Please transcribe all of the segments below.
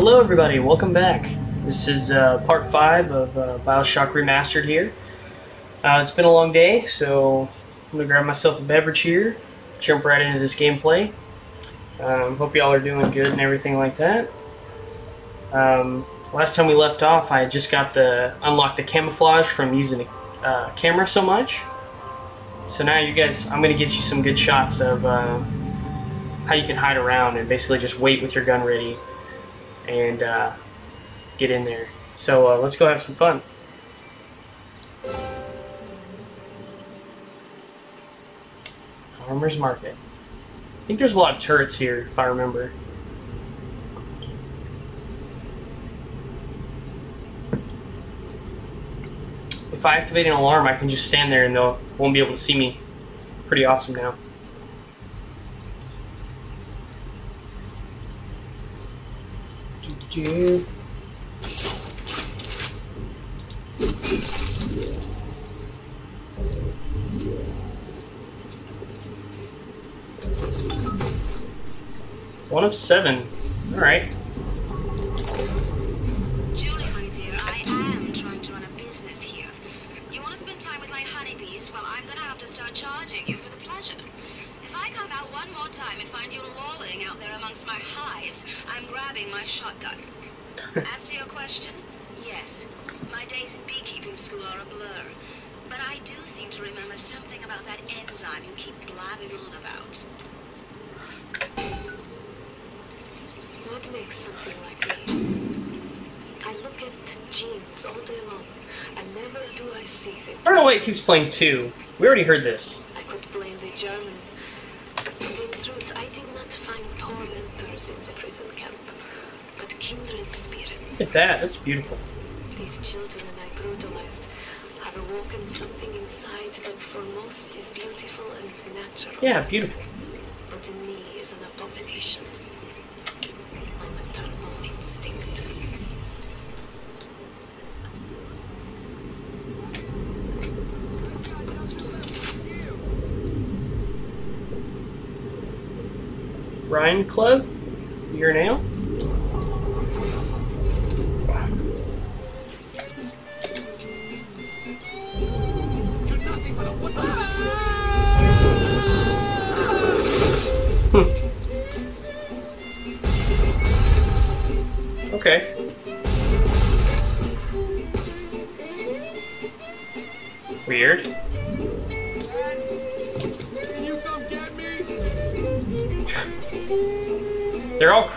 Hello, everybody. Welcome back. This is uh, part five of uh, Bioshock Remastered here. Uh, it's been a long day, so I'm gonna grab myself a beverage here, jump right into this gameplay. Um, hope y'all are doing good and everything like that. Um, last time we left off, I just got the unlocked the camouflage from using the uh, camera so much. So now you guys, I'm gonna get you some good shots of uh, how you can hide around and basically just wait with your gun ready and uh, get in there. So uh, let's go have some fun. Farmer's Market. I think there's a lot of turrets here, if I remember. If I activate an alarm, I can just stand there and they won't be able to see me. Pretty awesome now. Do-do. One of seven. All right. Julie, my dear, I am trying to run a business here. You want to spend time with my honeybees? Well, I'm gonna have to start charging you for the pleasure. If I come out one more time and find you lolling out there amongst my hives, I'm grabbing my shotgun. As to your question, yes, my days in beekeeping school are a blur. But I do seem to remember something about that enzyme you keep blabbing on about. What makes something like me? I look at genes all day long, and never do I see it. I don't know why it keeps playing two. We already heard this. I could blame the Germans. And in truth, I did not find tormentors in the prison camp, but kindred spirits. Look at that. That's beautiful. These children I brutalized have awoken something inside that for most is beautiful and natural. Yeah, beautiful. But in me is an abomination. My maternal instinct. Ryan Club? Your nail?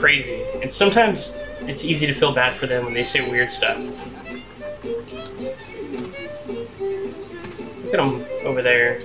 Crazy, and sometimes it's easy to feel bad for them when they say weird stuff. Look at them over there.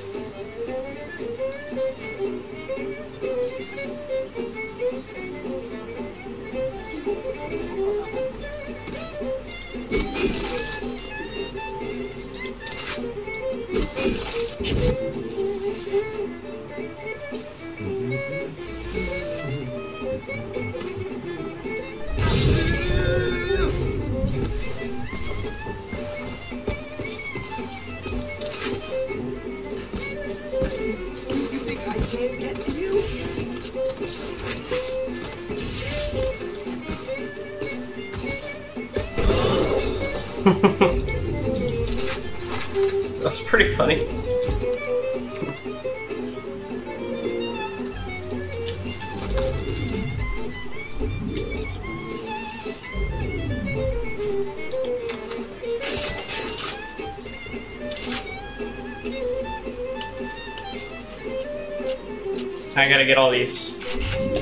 I gotta get all these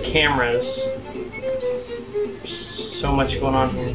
cameras. There's so much going on here.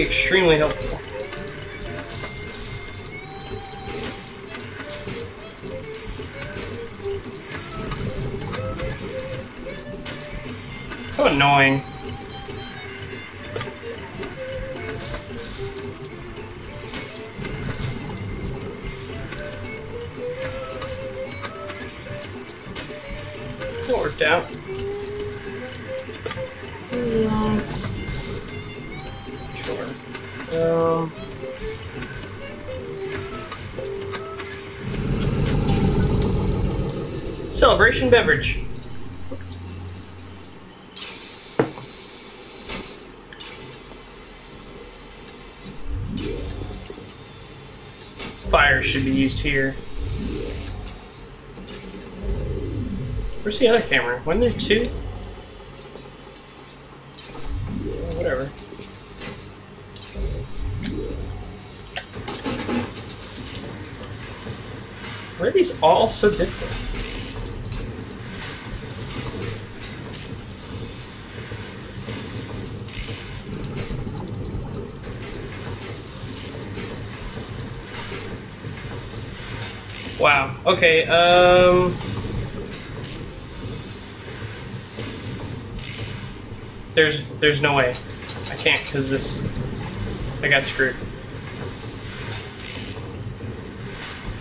Extremely helpful. Beverage. Fire should be used here. Where's the other camera? Wasn't there two? Whatever. Why are these all so difficult? Wow. Okay. Um. There's there's no way. I can't because this. I got screwed.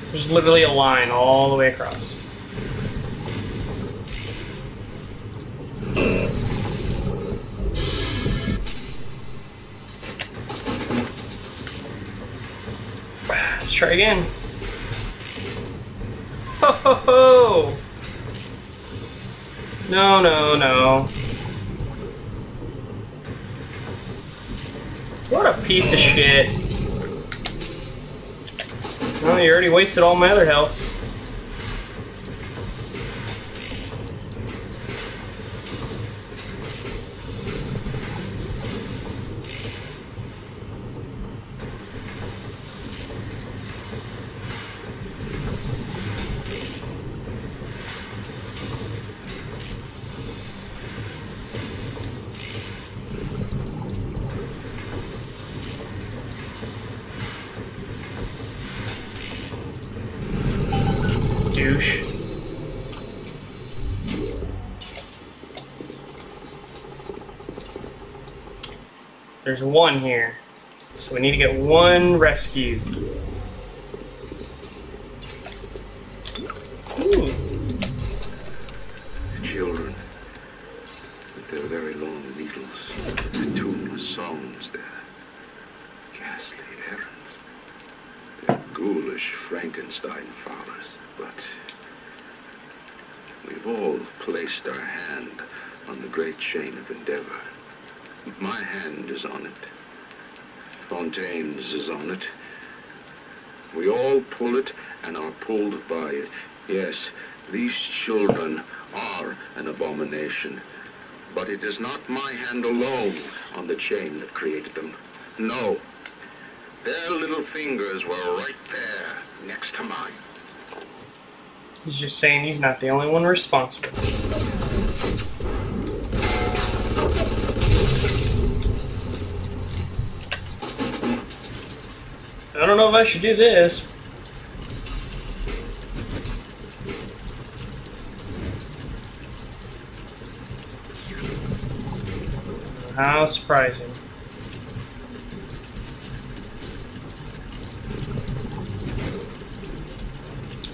There's literally a line all the way across. Let's try again. Ho! No, no, no. What a piece of shit. Well, you already wasted all my other healths. There's one here. So we need to get one rescued. Ooh. Children, with their very long needles, their tuneless songs, their ghastly errands, their ghoulish Frankenstein fathers. But we've all placed our hand on the great chain of endeavor. My hand is on it. Fontaine's is on it. We all pull it by it. Yes, these children are an abomination. But it is not my hand alone on the chain that created them. No. Their little fingers were right there next to mine. He's just saying he's not the only one responsible. I don't know if I should do this. How surprising.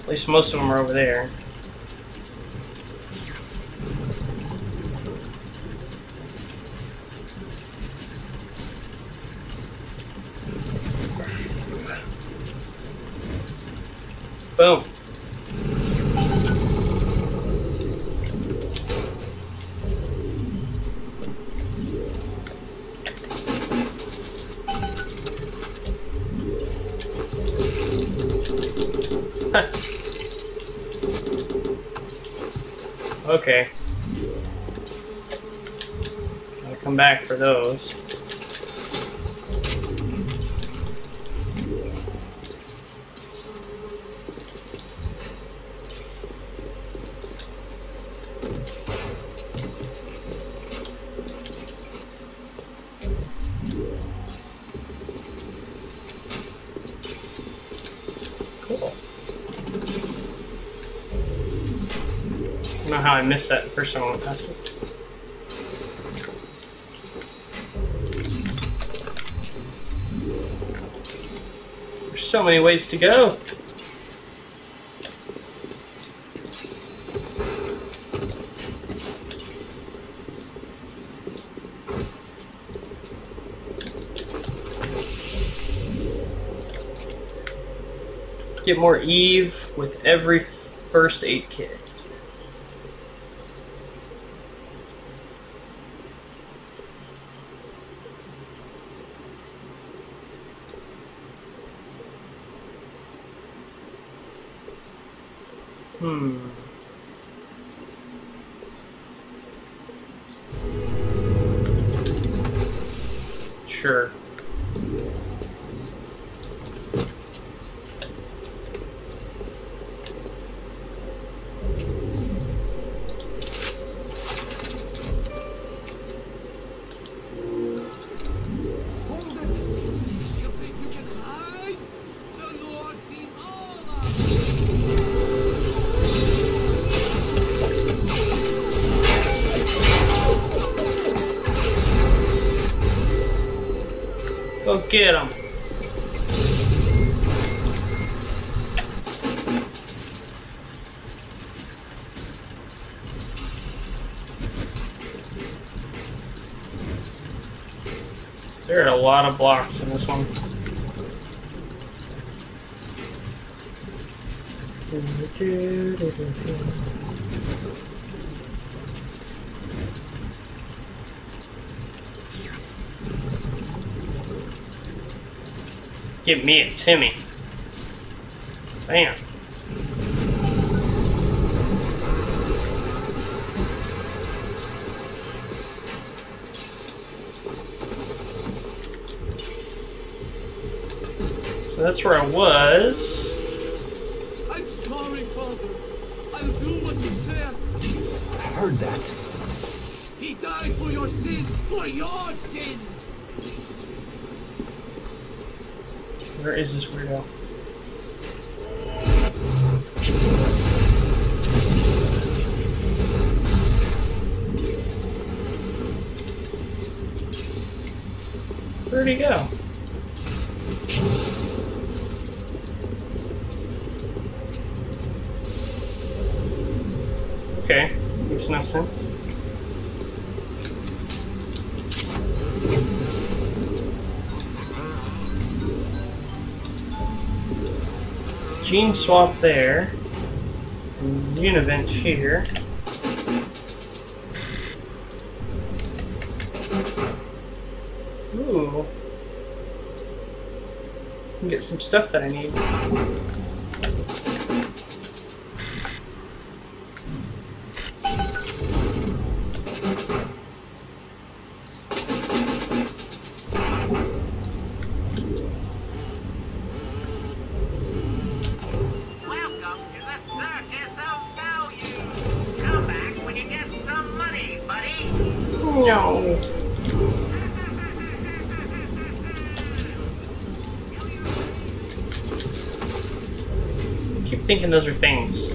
At least most of them are over there. Boom. back for those. I missed that first time I went past it. So many ways to go. Get more Eve with every first aid kit. Lot of blocks in this one. Give me a Timmy. Bam. So that's where I was. I'm sorry, Father. I'll do what you said. I heard that. He died for your sins, for your sins! Where is this weirdo? Where'd he go? Gene swap there. U-Invent here. Ooh. Get some stuff that I need. Thinking those are things.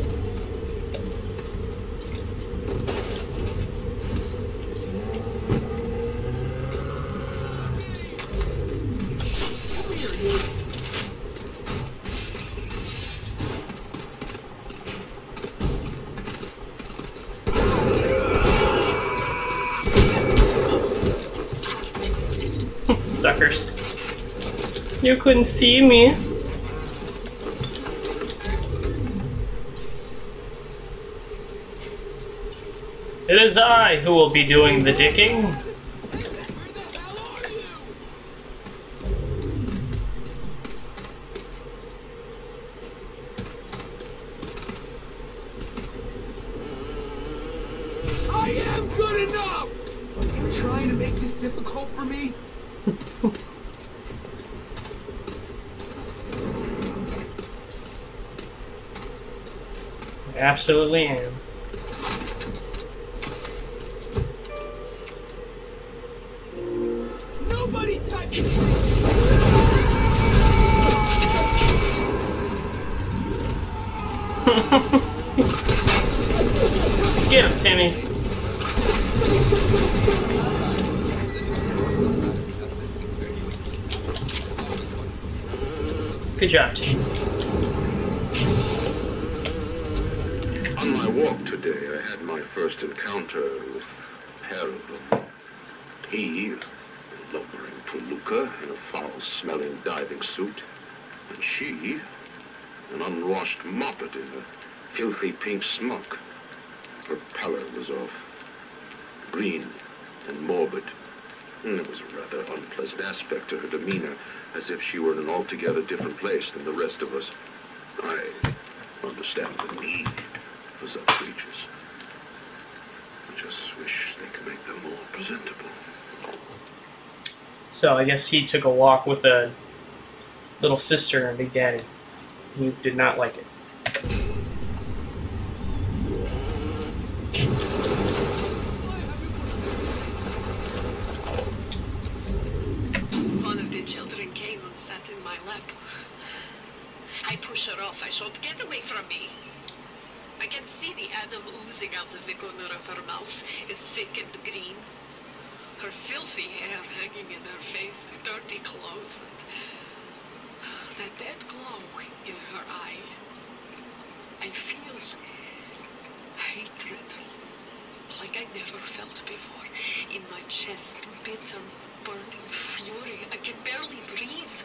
Suckers. You couldn't see me. It I who will be doing the dicking. Where the hell are you? I am good enough! Are you trying to make this difficult for me? Absolutely am. Presentable. So I guess he took a walk with a little sister and Big Daddy. He did not like it. One of the children came and sat in my lap. I push her off. I shout, get away from me. I can see the Adam oozing out of the corner of her mouth. It's thick and green. Her filthy hair hanging in her face, dirty clothes, and that dead glow in her eye. I feel hatred like I never felt before. In my chest, bitter, burning fury. I can barely breathe.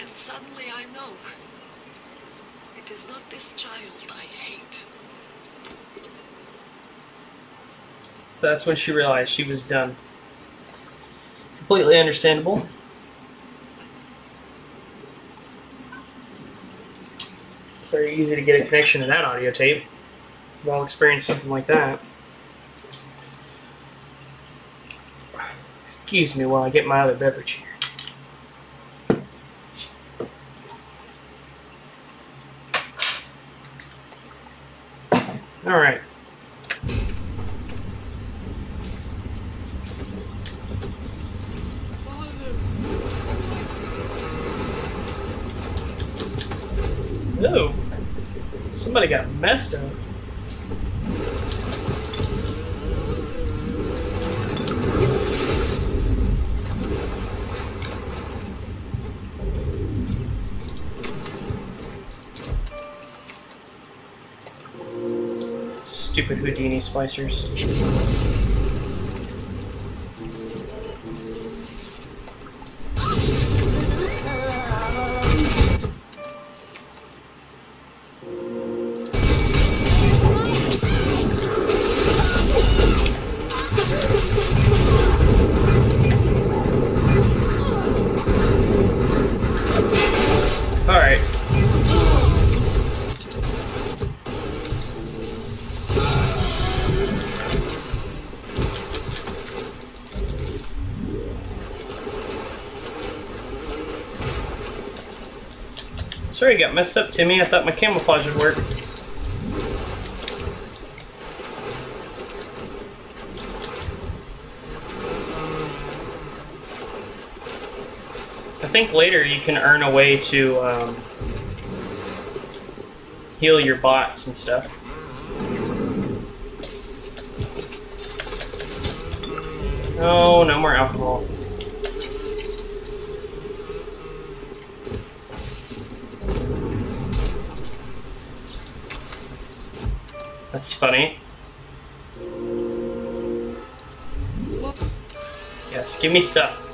And suddenly I know it is not this child I hate. So that's when she realized she was done. Completely understandable. It's very easy to get a connection to that audio tape. We've all experienced something like that. Excuse me while I get my other beverage here. All right. Ooh. Somebody got messed up. Stupid Houdini splicers. You got messed up, Timmy. I thought my camouflage would work. I think later you can earn a way to um, heal your bots and stuff. No, no more alcohol. That's funny. Yes, give me stuff.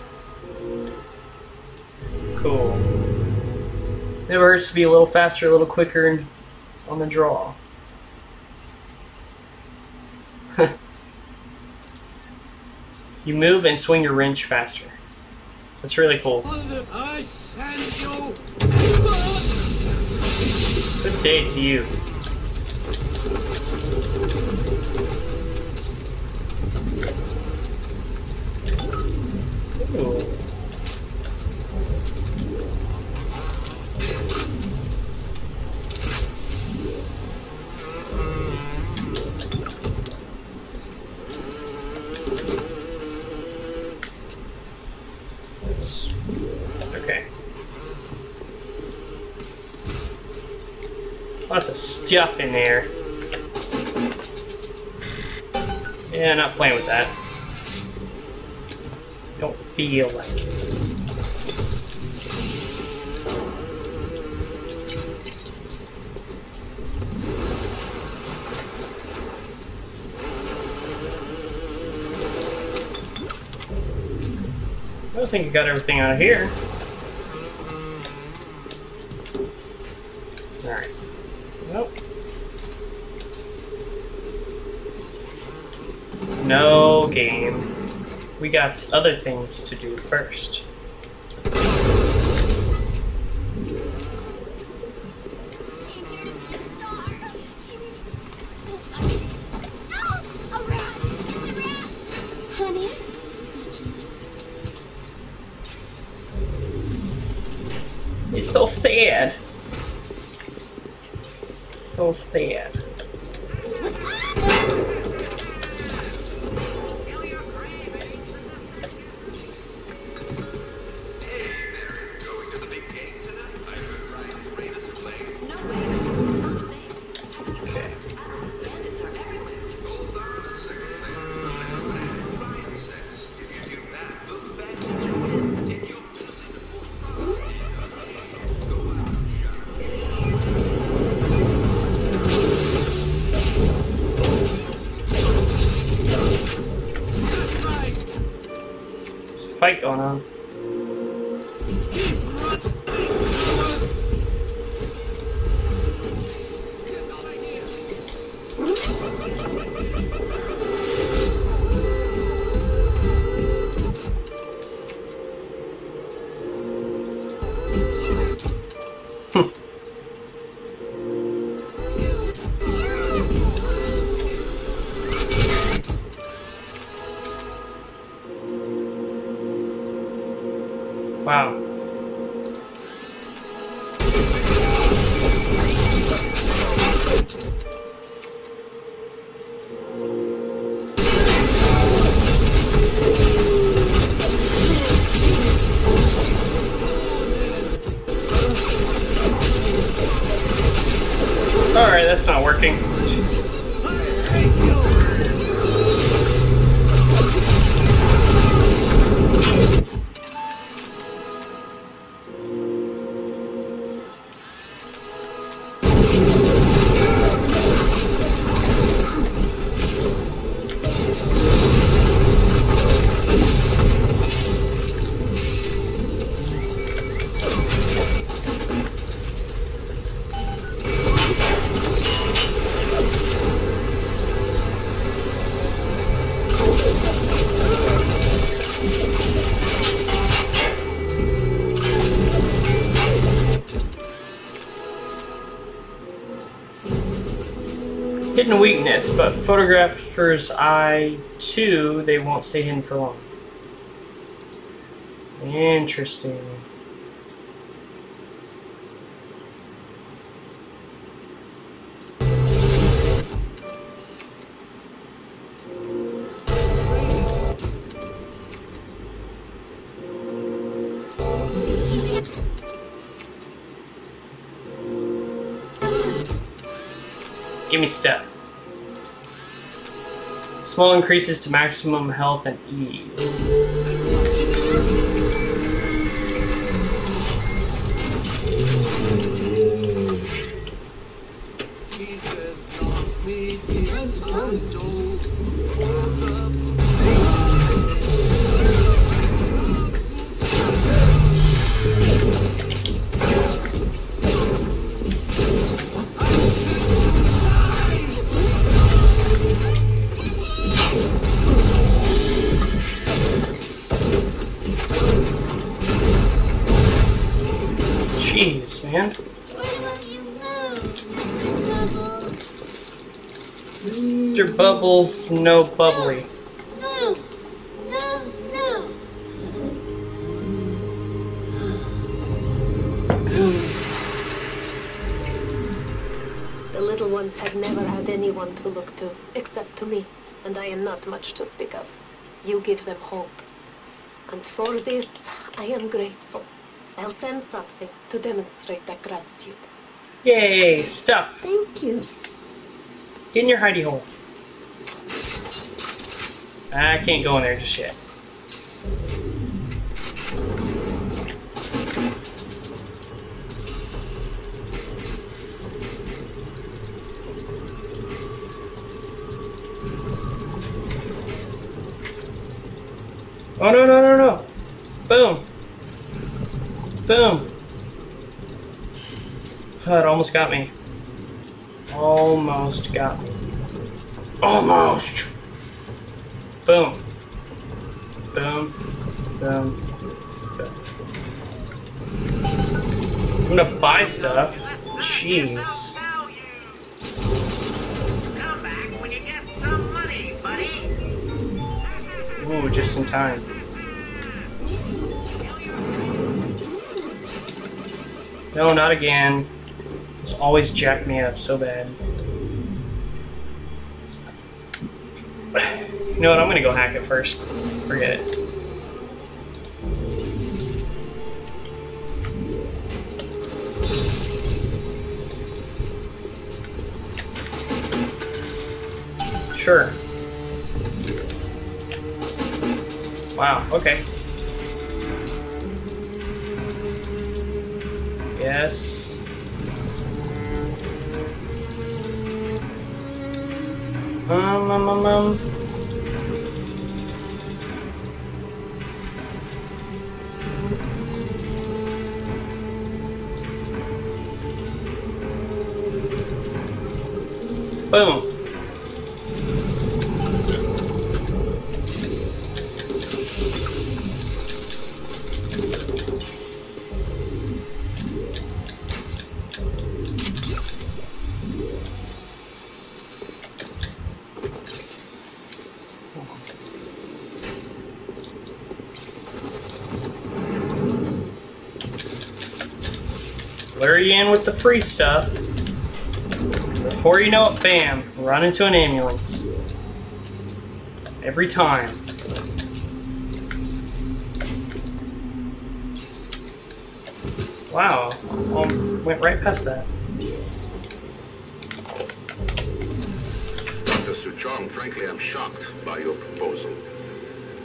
Cool. Never hurts to be a little faster, a little quicker on the draw. you move and swing your wrench faster. That's really cool. Good day to you. Ooh. That's okay. Lots of stuff in there. Yeah, not playing with that. Don't feel like it. I think you got everything out of here. Alright. Nope. No game. We got other things to do first. Going on. Wow. Hidden weakness, but photographer's eye 2, they won't stay hidden for long. Interesting. Give me step. Small increases to maximum health and ease. Jesus me. Jesus Bubbles, no bubbly. No, no, no. The little ones have never had anyone to look to, except to me, and I am not much to speak of. You give them hope. And for this, I am grateful. I'll send something to demonstrate that gratitude. Yay, stuff. Thank you. Get in your hidey hole. I can't go in there just yet. Oh no no no no! Boom! Boom! Oh, it almost got me. Almost got me. Almost! Boom. Boom. Boom. Boom. I'm gonna buy stuff. Jeez. Ooh, just in time. No, not again. It's always jacked me up so bad. You know what? I'm gonna go hack it first. Forget it. Sure. Wow, okay. Yes. Um, um, um, um. Boom. In with the free stuff. Before you know it, bam, run into an ambulance. Every time. Wow, um, went right past that. Dr. Suchong, frankly, I'm shocked by your proposal.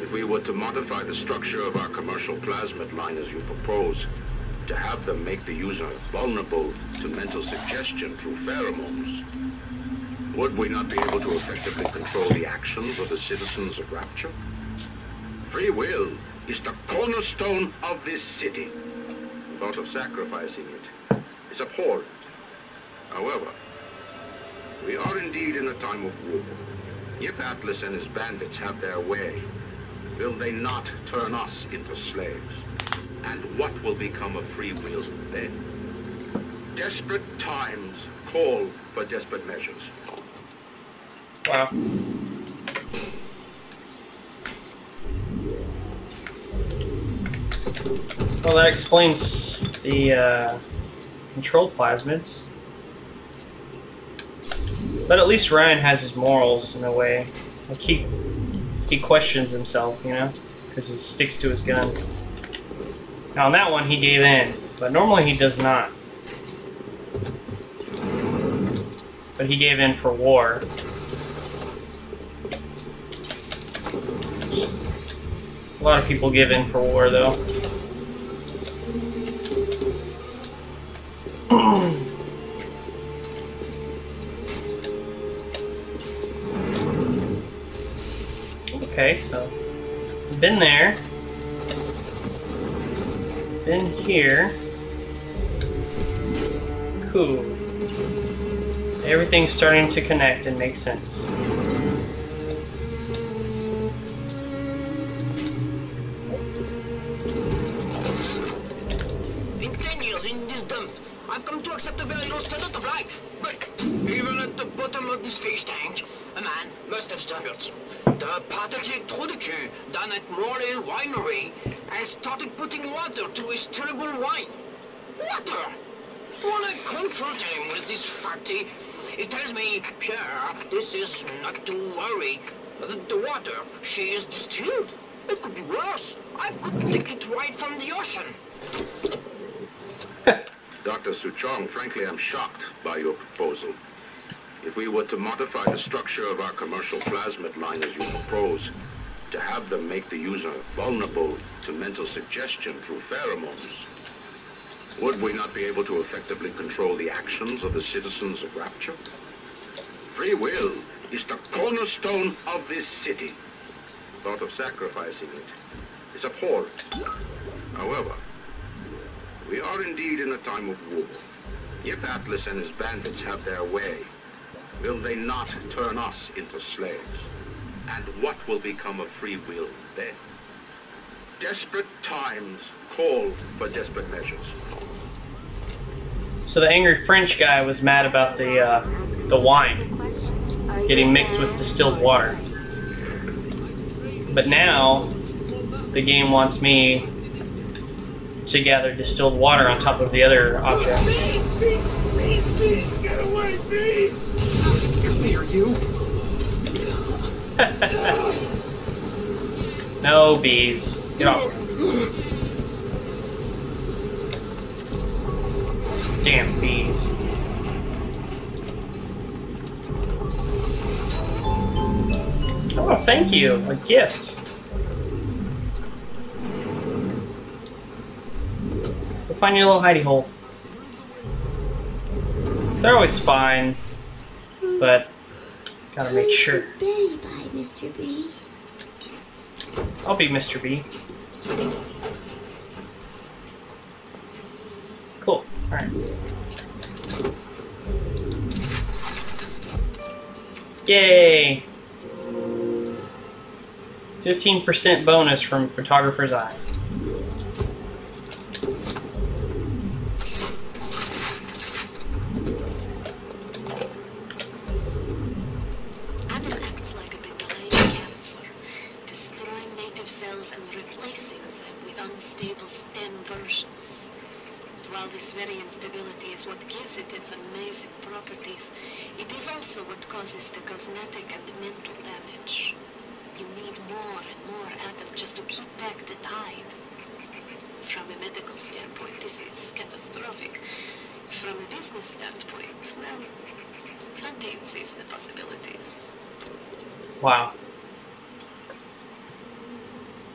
If we were to modify the structure of our commercial plasmid line as you propose, to have them make the user vulnerable to mental suggestion through pheromones, would we not be able to effectively control the actions of the citizens of Rapture? Free will is the cornerstone of this city. The thought of sacrificing it is abhorrent. However, we are indeed in a time of war. If Atlas and his bandits have their way, will they not turn us into slaves? And what will become of free will then? Desperate times call for desperate measures. Wow. Well, that explains the uh, controlled plasmids. But at least Ryan has his morals in a way. Like he he questions himself, you know, because he sticks to his guns. Now on that one he gave in, but normally he does not. But he gave in for war. A lot of people give in for war, though. okay, so been there, been here. Cool. Everything's starting to connect and make sense. In ten years in this dump, I've come to accept a very low standard of life. But even at the bottom of this fish tank, a man must have standards. The pathetic Trudeau done at Worley Winery has started putting water to his terrible wine. Water! When I confront him with this fatty, he tells me, Pierre, this is not to worry. The, the water, she is distilled. It could be worse. I could take it right from the ocean. Dr. Suchong, frankly, I'm shocked by your proposal. If we were to modify the structure of our commercial plasmid line as you propose, to have them make the user vulnerable to mental suggestion through pheromones, would we not be able to effectively control the actions of the citizens of Rapture? Free will is the cornerstone of this city. thought of sacrificing it is abhorrent. However, we are indeed in a time of war. If Atlas and his bandits have their way, will they not turn us into slaves? And what will become of free will then? Desperate times call for desperate measures. So the angry French guy was mad about the uh, the wine getting mixed with distilled water. But now the game wants me to gather distilled water on top of the other objects. Get away, bees! Come here, you. No bees. Get off. Damn bees. Oh, thank you. A gift. Go find your little hidey hole. They're always fine, but gotta make sure. Betty by Mr. B. I'll be Mr. B. Cool. Alright. Yay! 15% bonus from Photographer's Eye. Very instability is what gives it its amazing properties, it is also what causes the cosmetic and mental damage. You need more and more Adam just to keep back the tide. From a medical standpoint, this is catastrophic. From a business standpoint, well, Fontaine sees the possibilities. Wow.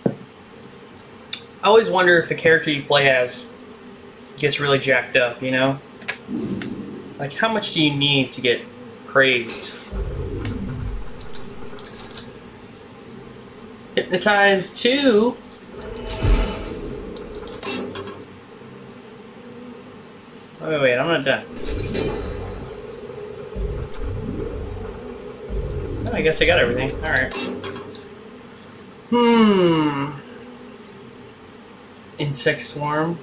I always wonder if the character you play as gets really jacked up, you know? Like, how much do you need to get crazed? Hypnotized 2? Wait, wait, wait, I'm not done. Oh, I guess I got everything. Alright. Hmm. Insect swarm.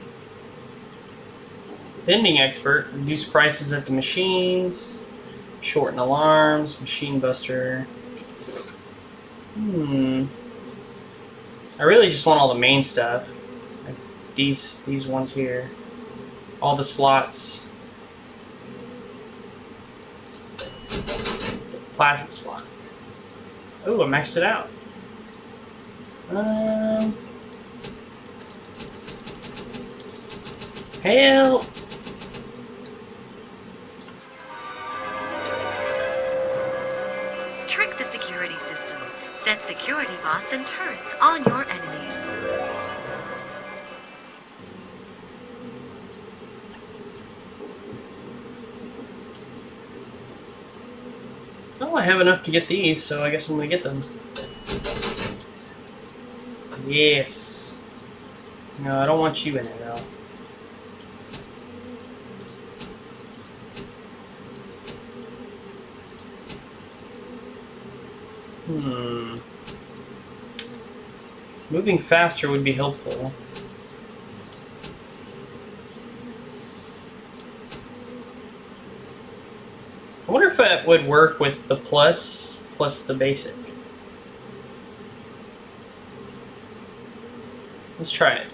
Vending expert. Reduce prices at the machines. Shorten alarms. Machine buster. Hmm. I really just want all the main stuff. Like these these ones here. All the slots. Plasma slot. Oh, I maxed it out. Um. Help! And turrets on your enemies. Well, I have enough to get these, so I guess I'm gonna get them. Yes. No, I don't want you in it, though. Hmm. Moving faster would be helpful. I wonder if that would work with the plus plus the basic. Let's try it.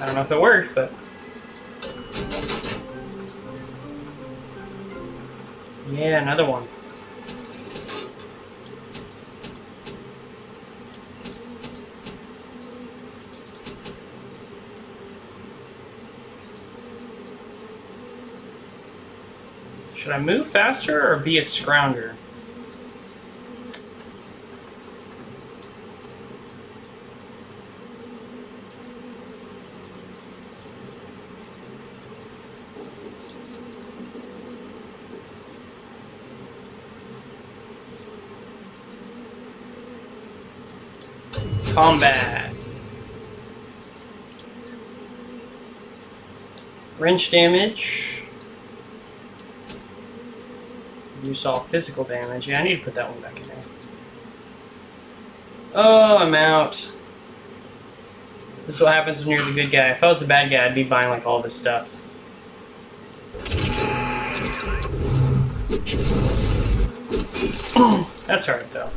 I don't know if it worked, but yeah, another one. Should I move faster or be a scrounger? combat. Wrench damage. All physical damage. Yeah, I need to put that one back in there. Oh, I'm out. This is what happens when you're the good guy. If I was the bad guy, I'd be buying like all this stuff. That's alright though.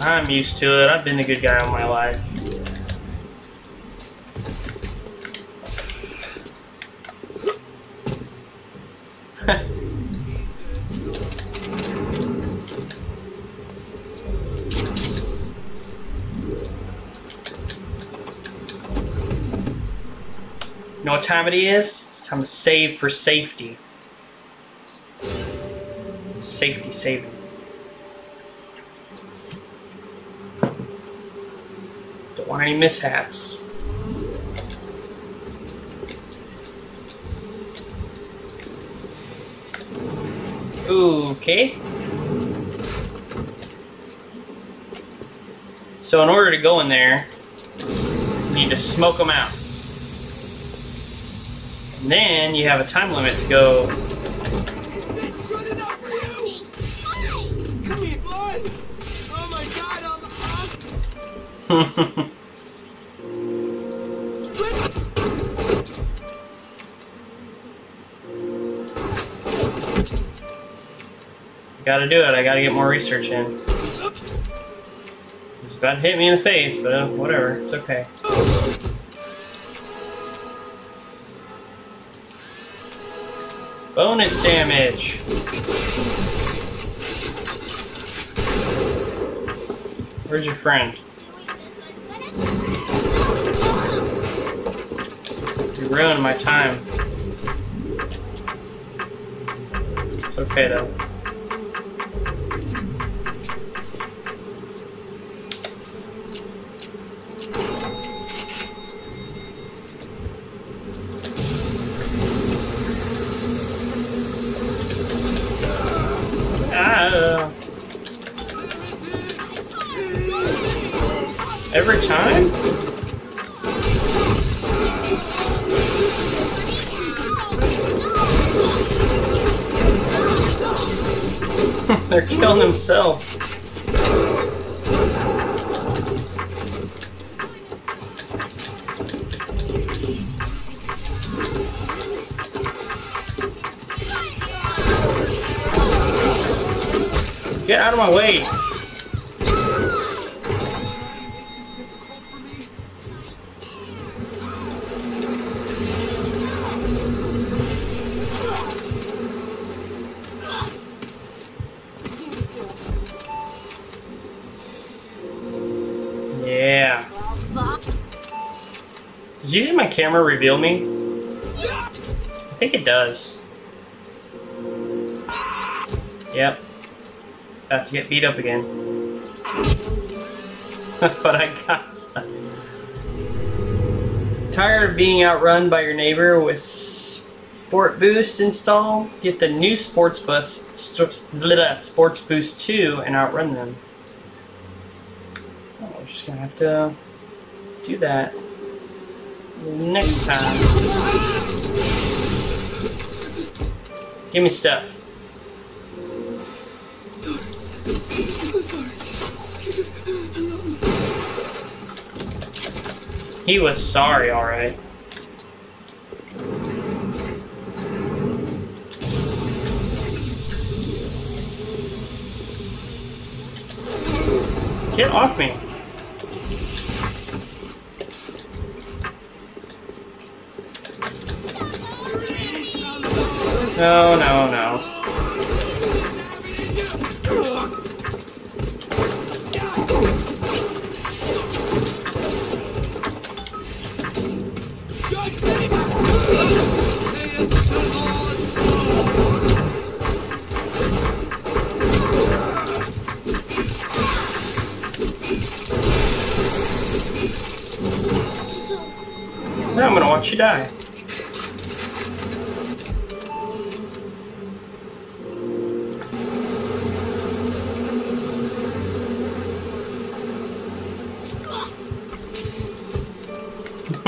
I'm used to it. I've been a good guy all my life. You know what time it is? It's time to save for safety. Safety saving. Don't want any mishaps. Okay. So in order to go in there, you need to smoke them out. And then you have a time limit to go. Gotta do it. I gotta get more research in. It's about to hit me in the face, but uh, whatever. It's okay. Bonus damage. Where's your friend? You're ruining my time. It's okay though. Themselves. Get out of my way. Camera reveal me? I think it does. Yep. About to get beat up again. but I got stuff. Tired of being outrun by your neighbor with Sport Boost installed? Get the new Sports Bus Sports Boost 2 and outrun them. Oh, we're just gonna have to do that next time. Give me stuff. He was sorry, alright. Get off me. No, no, no. Now I'm gonna watch you die.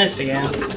this again.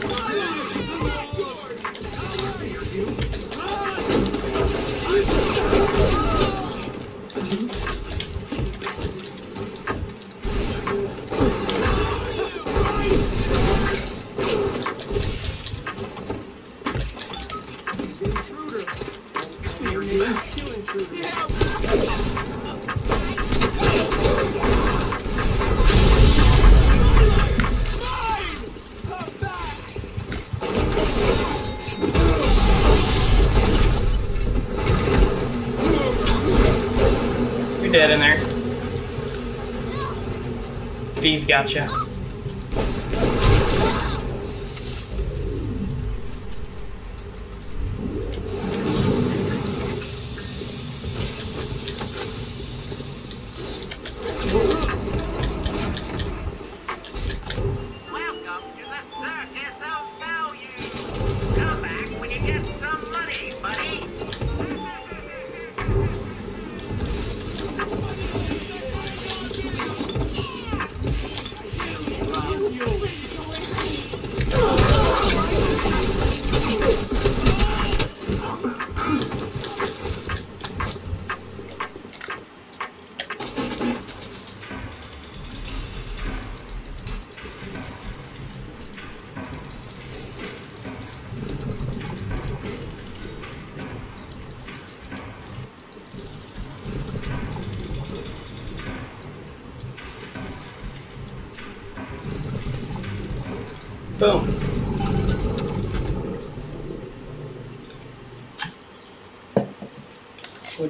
Gotcha.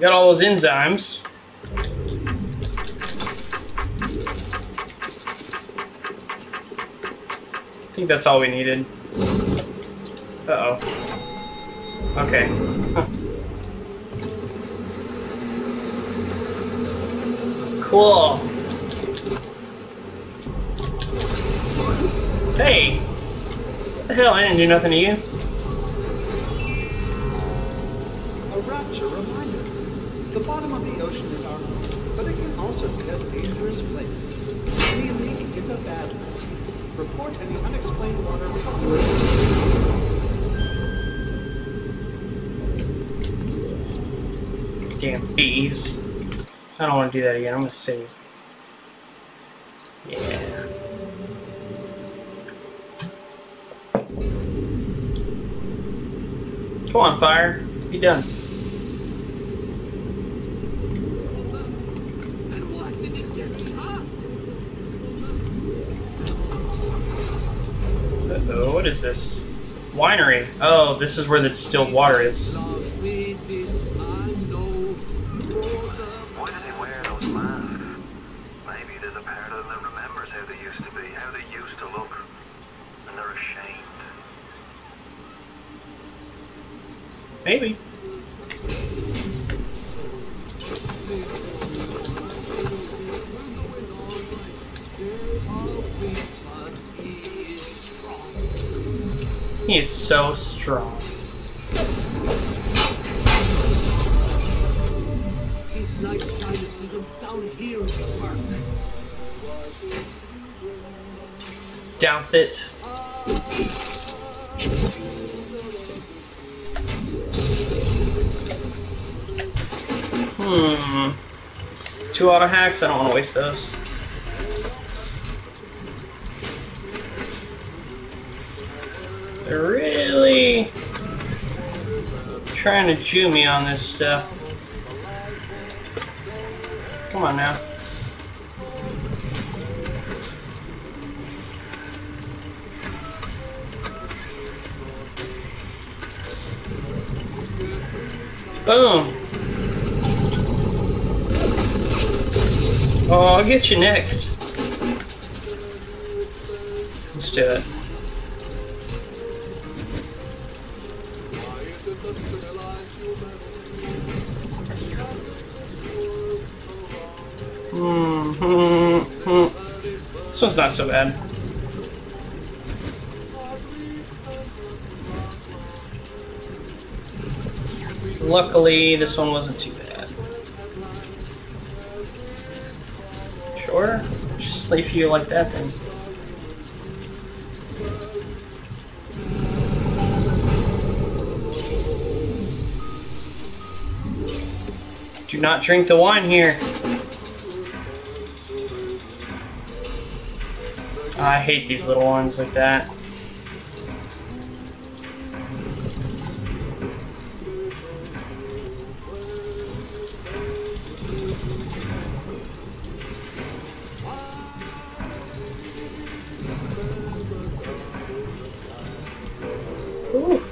Got all those enzymes. I think that's all we needed. Uh oh. Okay. Huh. Cool. Hey! What the hell? I didn't do nothing to you. Damn bees. I don't want to do that again. I'm going to save. Yeah. Come on, fire. Be done. And what did it get me, huh? Uh-oh, what is this? Winery. Oh, this is where the distilled water is. He is so strong. His even down here in the park. Hmm. Two auto hacks. I don't want to waste those. Trying to Jew me on this stuff. Come on now. Boom. Oh, I'll get you next. Let's do it. One's not so bad. Luckily, this one wasn't too bad. Sure. Just leave you like that then. Do not drink the wine here. I hate these little ones like that. Ooh.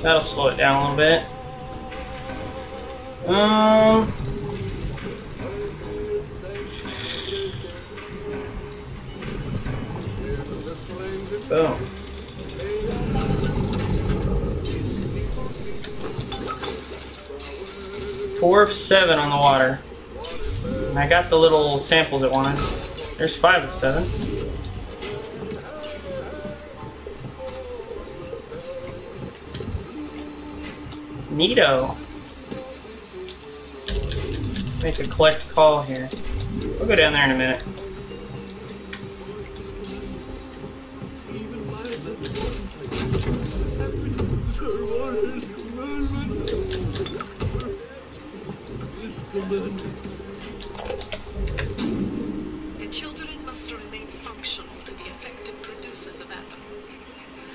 That'll slow it down a little bit. Um. Boom. Four of seven on the water. And I got the little samples it wanted. There's five of seven. Neato. Make a collect call here. We'll go down there in a minute. The children must remain functional to be effective producers of Adam.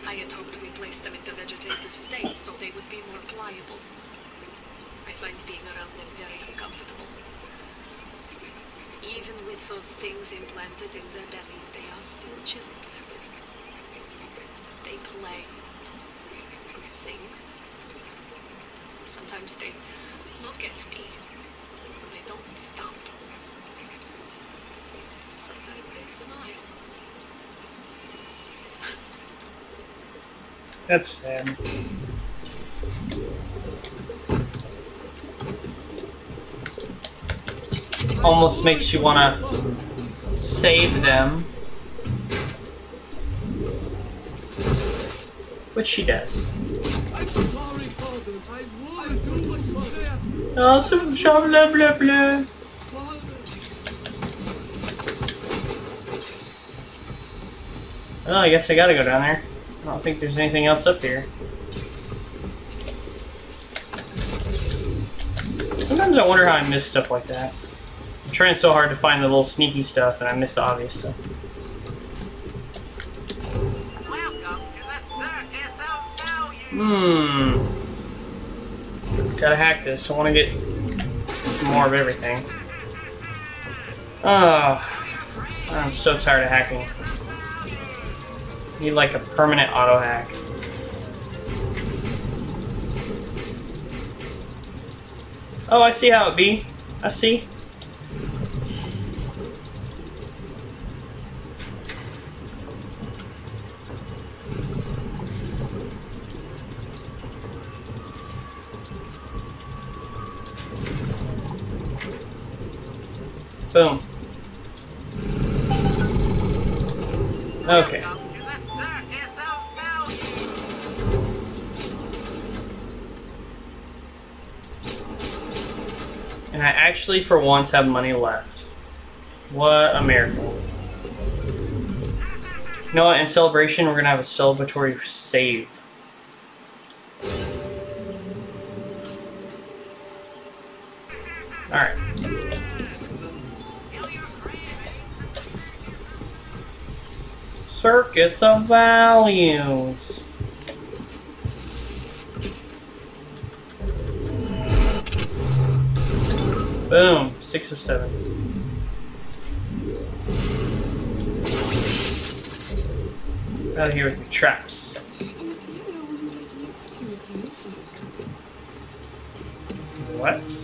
I had hoped we placed them into vegetative state so they would be more pliable. I find being around them very uncomfortable. Even with those things implanted in their bellies, they are still children. They play and sing. Sometimes they look at me, and they don't stop. Sometimes they smile. That's sad. Almost makes you want to save them. Which she does. Oh, some blah blah blah. Oh, I guess I gotta go down there. I don't think there's anything else up here. Sometimes I wonder how I miss stuff like that. I'm trying so hard to find the little sneaky stuff, and I miss the obvious stuff. Hmm. Gotta hack this. I want to get some more of everything. Oh, I'm so tired of hacking. Need like a permanent auto hack. Oh, I see how it be. I see. Boom. Okay. Welcome to the Circus of Value. And I actually, for once, have money left. What a miracle. You know what? In celebration, we're gonna have a celebratory save. Alright. Circus of Values. Six of seven. Out here with your traps. What?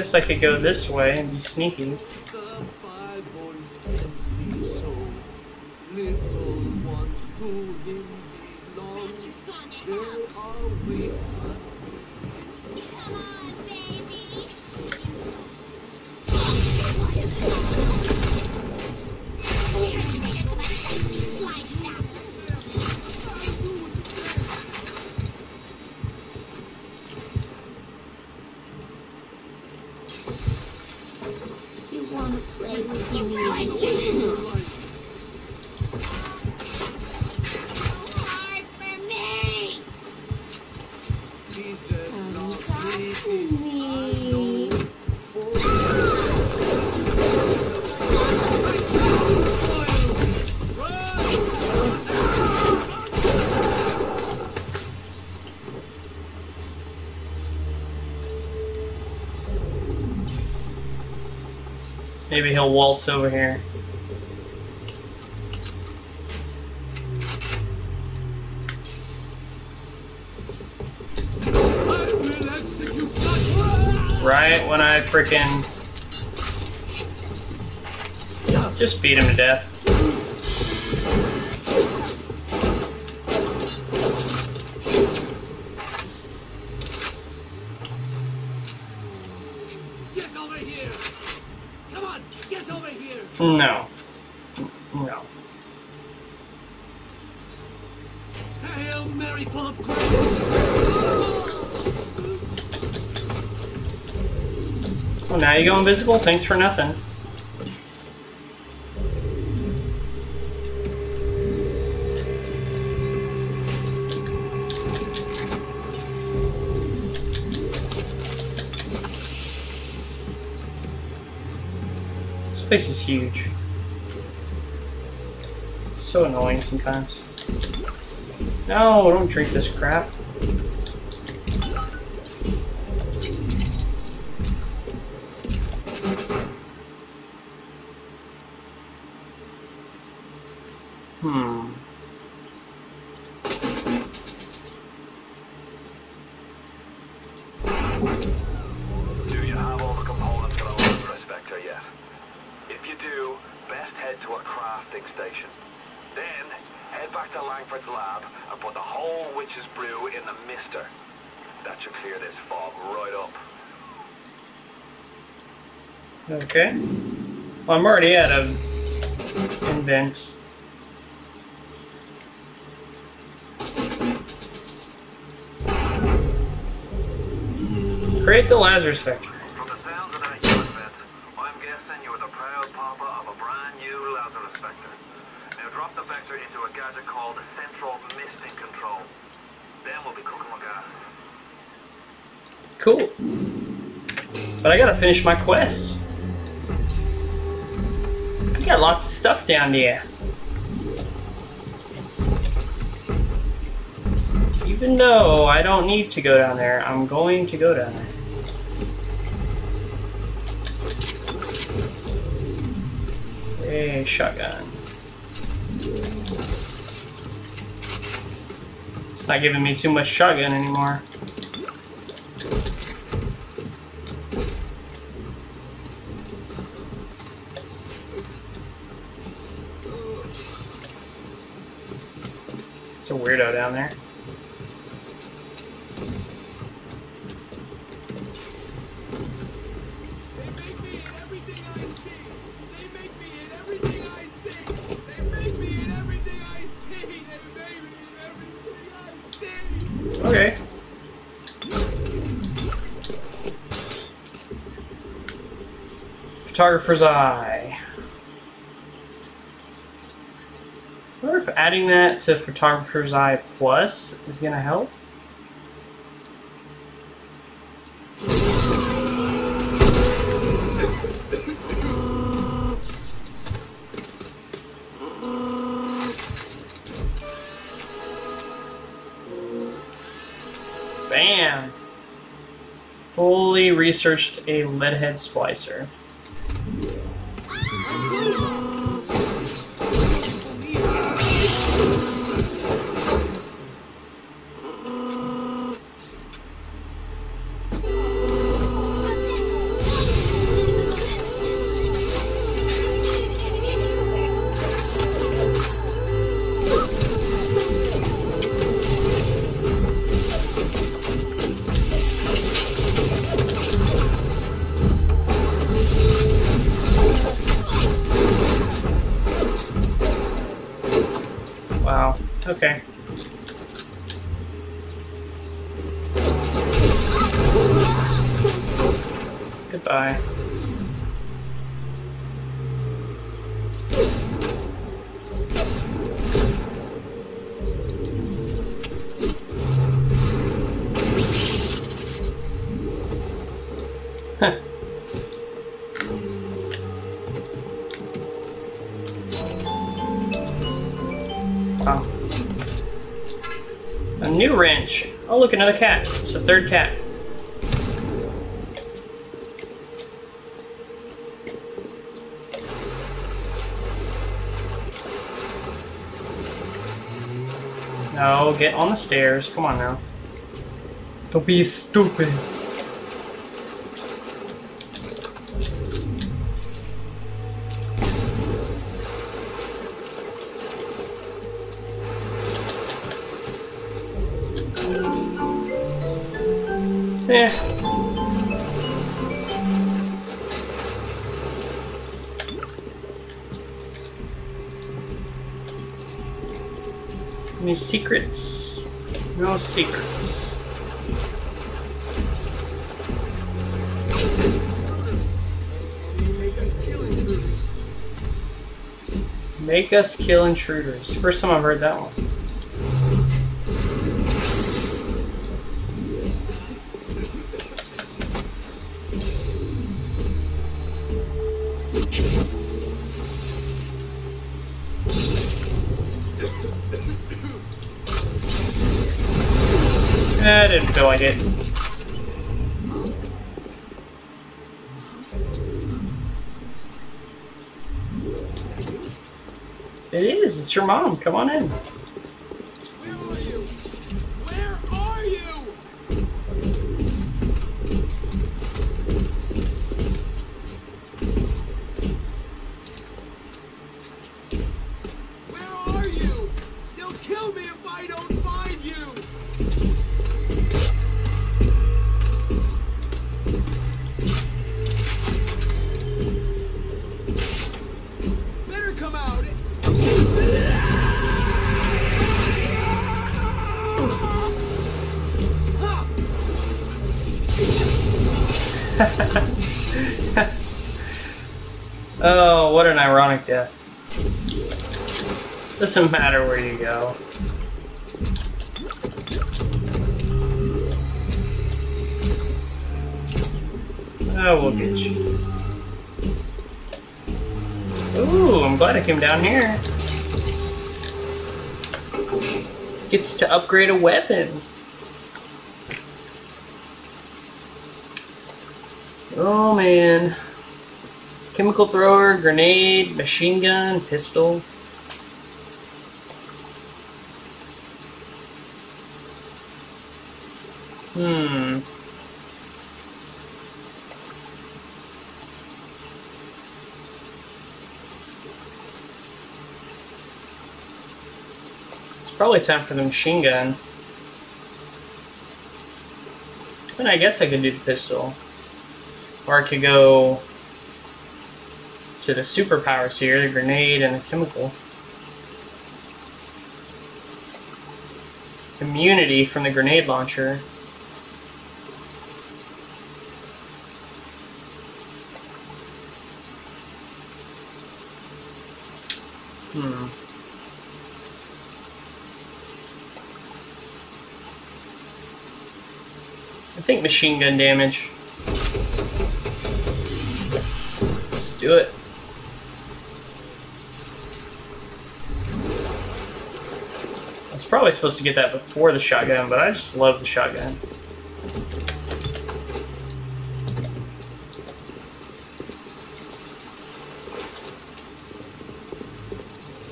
Guess I could go this way and be sneaky. Maybe he'll waltz over here. Right when I frickin' just beat him to death. Get over here. Come on, get over here. No. No. Hail Mary, full of grace. Well, now you go invisible? Thanks for nothing. This place is huge. It's so annoying sometimes. No, don't drink this crap. Hmm. Do you have all the components for the Lazarus vector yet? If you do, best head to a crafting station. Then, head back to Langford's lab and put the whole witch's brew in the mister. That should clear this fog right up. Okay. Well, I'm already at a invent. Create the Lazarus vector. From the sounds of that U-Invent, I'm guessing you are the proud papa of a brand new Lazarus vector. Now drop the vector into a gadget called the Central Misting Control. Then we'll be cooking with gas. Cool. But I gotta finish my quest. Down there. Even though I don't need to go down there, I'm going to go down there. Hey, shotgun. It's not giving me too much shotgun anymore. Photographer's eye. I wonder if adding that to Photographer's Eye Plus is going to help. Bam! Fully researched a leadhead splicer. Another cat. It's the third cat. No, get on the stairs. Come on now. Don't be stupid. Secrets? No secrets. Make us kill intruders. First time I've heard that one. It's your mom. Come on in. Ironic death. Doesn't matter where you go. Oh, we'll get you. Ooh, I'm glad I came down here. Gets to upgrade a weapon. Oh man. Chemical thrower, grenade, machine gun, pistol. Hmm. It's probably time for the machine gun. And I guess I could do the pistol. Or I could go to the superpowers here, the grenade and the chemical. Immunity from the grenade launcher. Hmm. I think machine gun damage. Let's do it. I was probably supposed to get that before the shotgun, but I just love the shotgun.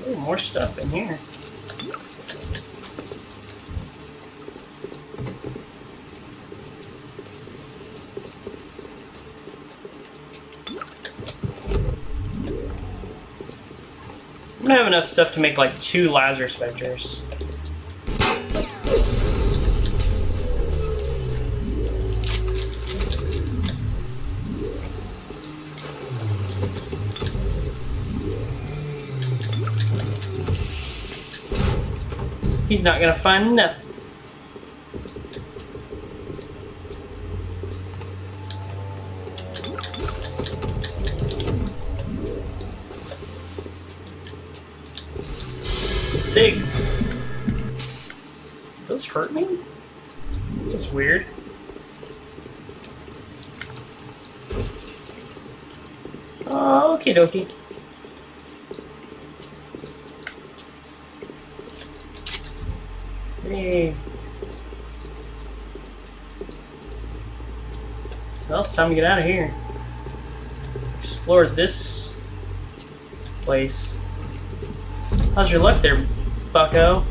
Ooh, more stuff in here. I'm gonna have enough stuff to make like two Lazarus Vectors. He's not gonna find nothing. Six. Those hurt me? That's weird. Okie dokie. Well, it's time to get out of here. Explore this place. How's your luck there, bucko?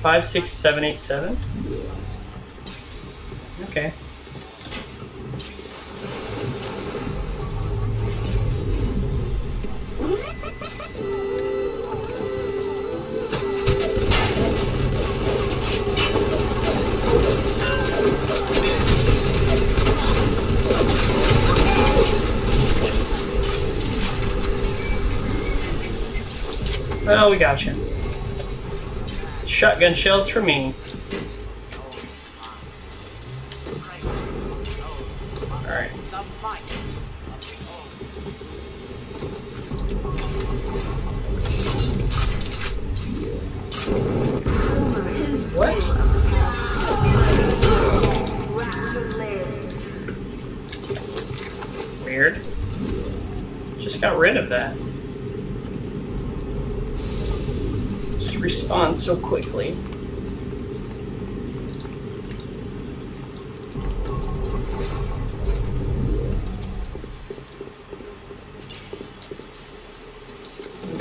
Five, six, seven, eight, seven. We got you. Shotgun shells for me.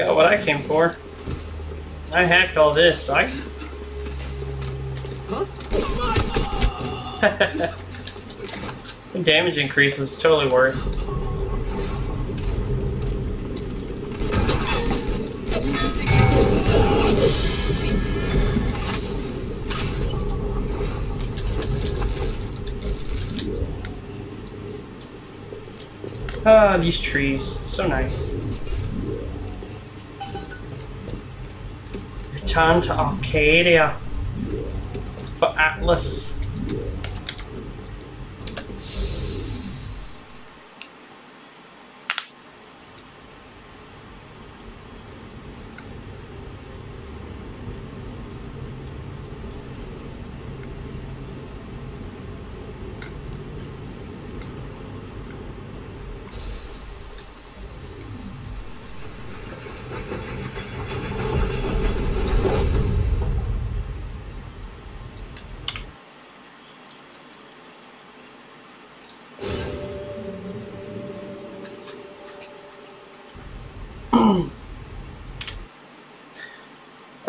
Got what I came for. I hacked all this, so I. The damage increase is totally worth. Ah, these trees. So nice. Return to Arcadia. For Atlas.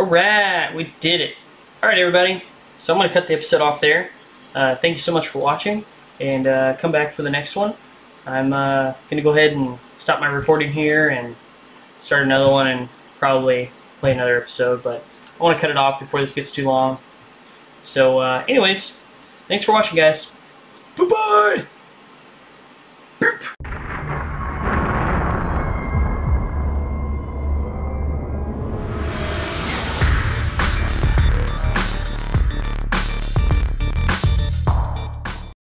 Alright, we did it. Alright, everybody. So I'm going to cut the episode off there. Uh, thank you so much for watching, and uh, come back for the next one. I'm uh, going to go ahead and stop my recording here and start another one and probably play another episode, but I want to cut it off before this gets too long. So, uh, anyways, thanks for watching, guys. Bye-bye!